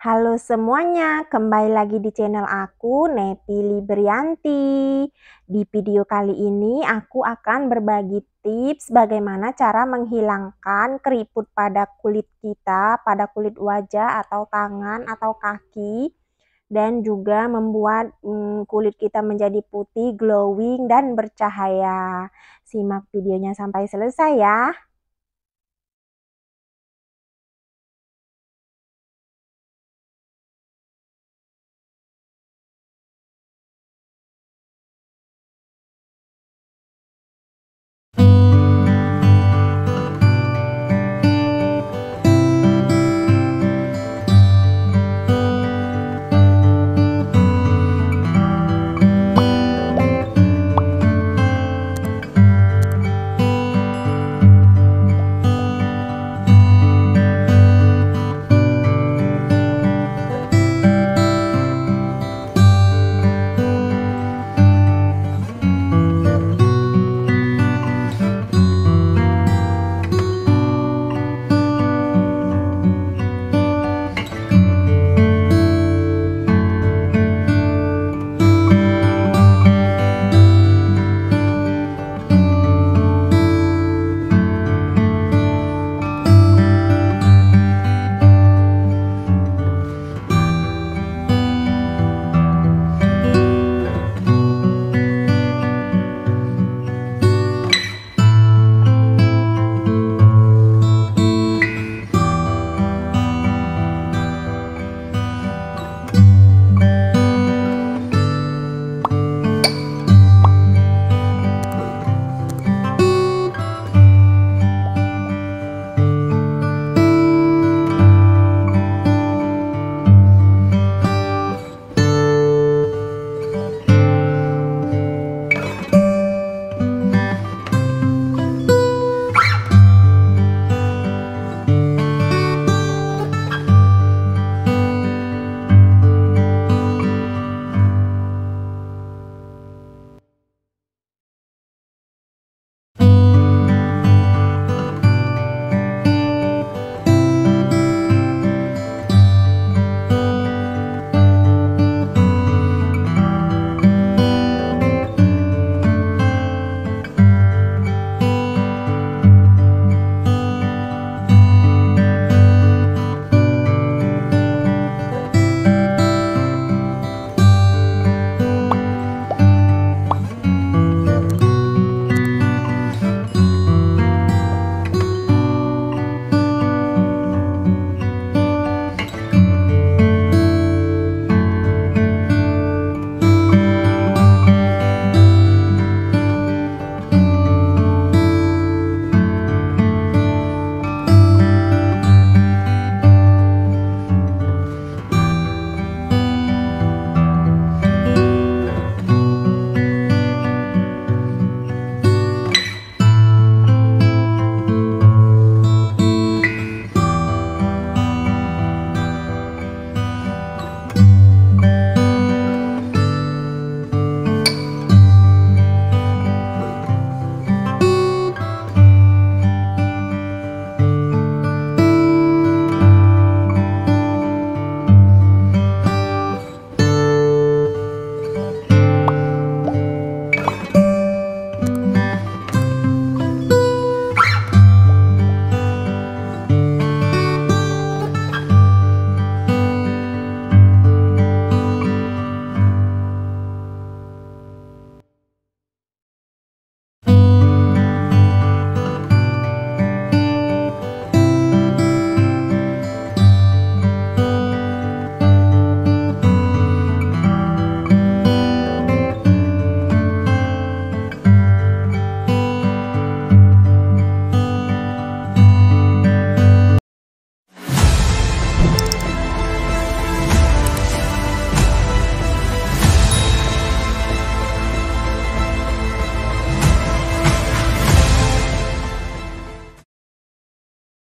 Halo semuanya, kembali lagi di channel aku, Nepi Librianti. Di video kali ini aku akan berbagi tips bagaimana cara menghilangkan keriput pada kulit kita, pada kulit wajah atau tangan atau kaki. Dan juga membuat hmm, kulit kita menjadi putih, glowing, dan bercahaya. Simak videonya sampai selesai ya.